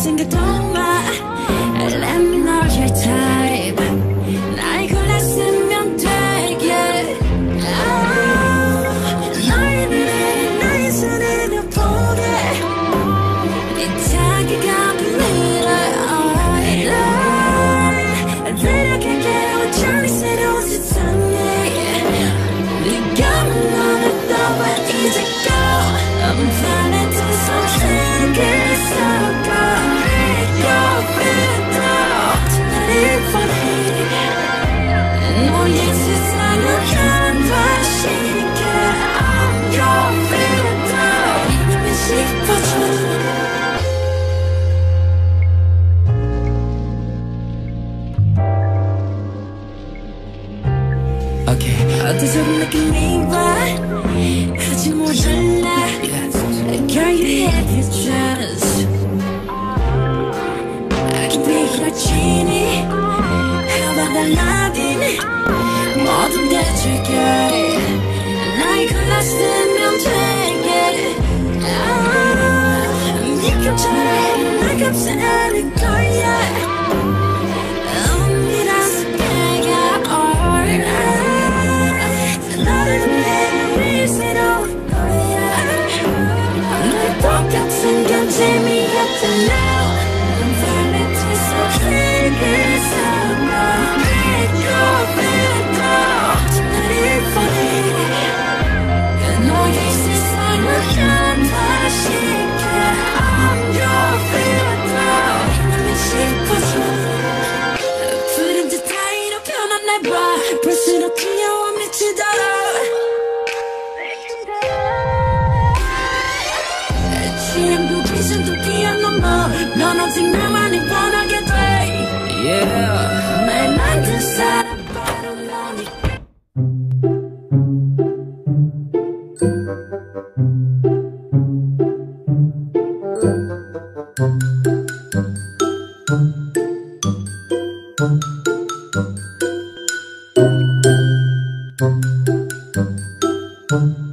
sing a song. get his chance I can be your genie 해봐 달라진 뭐든 대줄게 나의 글라 쓰면 되게 아, 네 곁에 날 값은 않을 거야 Thank you.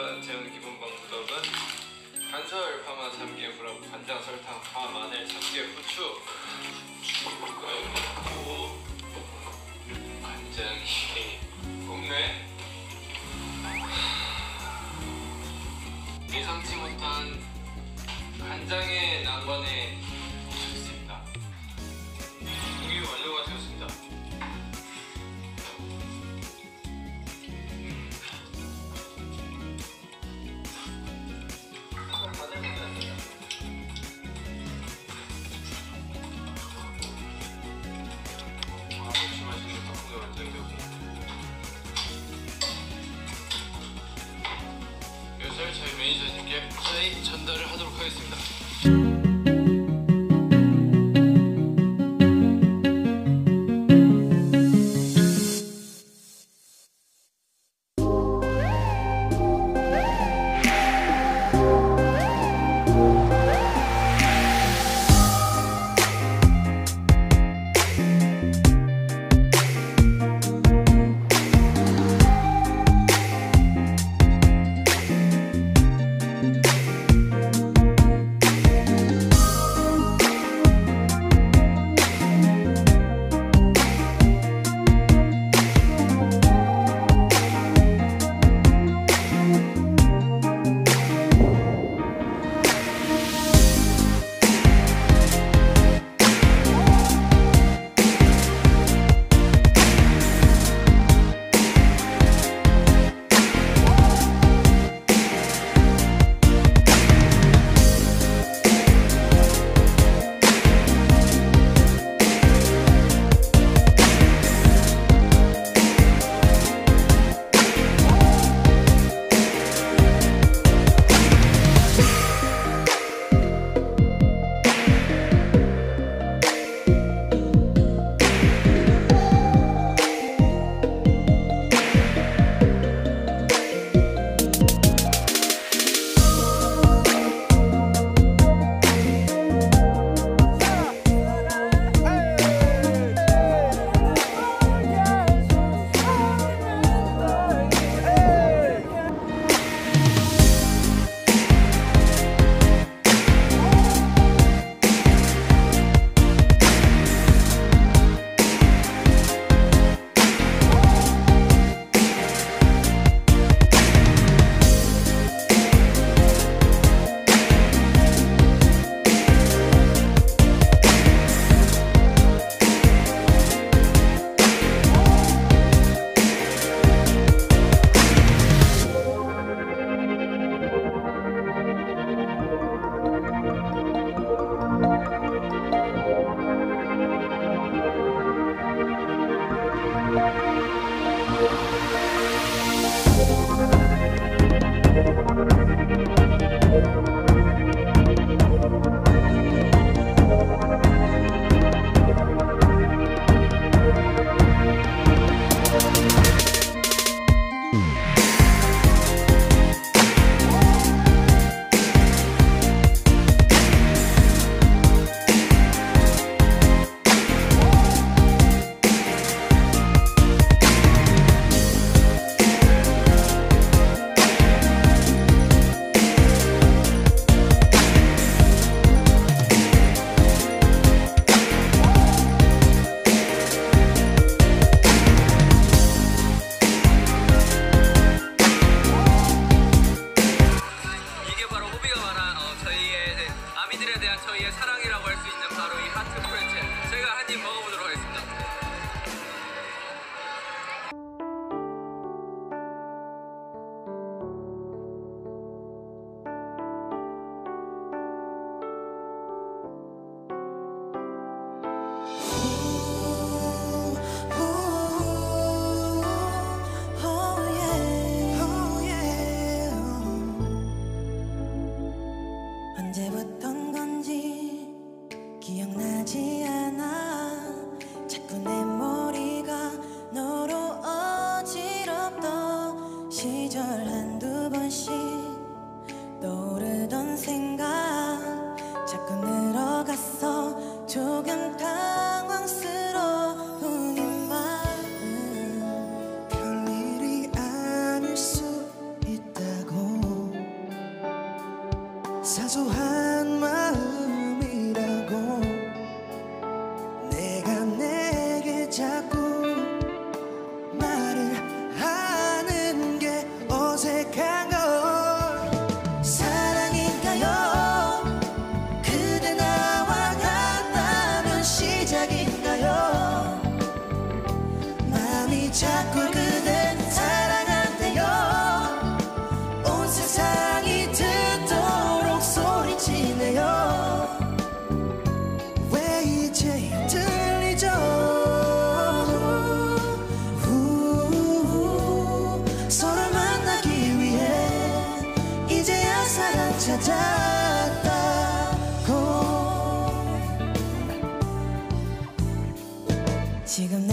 반반 재운 기본 방법은 간설 파마 참깨 후라고 간장 설탕 파 마늘 참깨 후추 그리고 간장이 국내 예상치 못한 간장의 난관에 전달을 하도록 하겠습니다. can go. 지금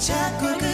자꾸 그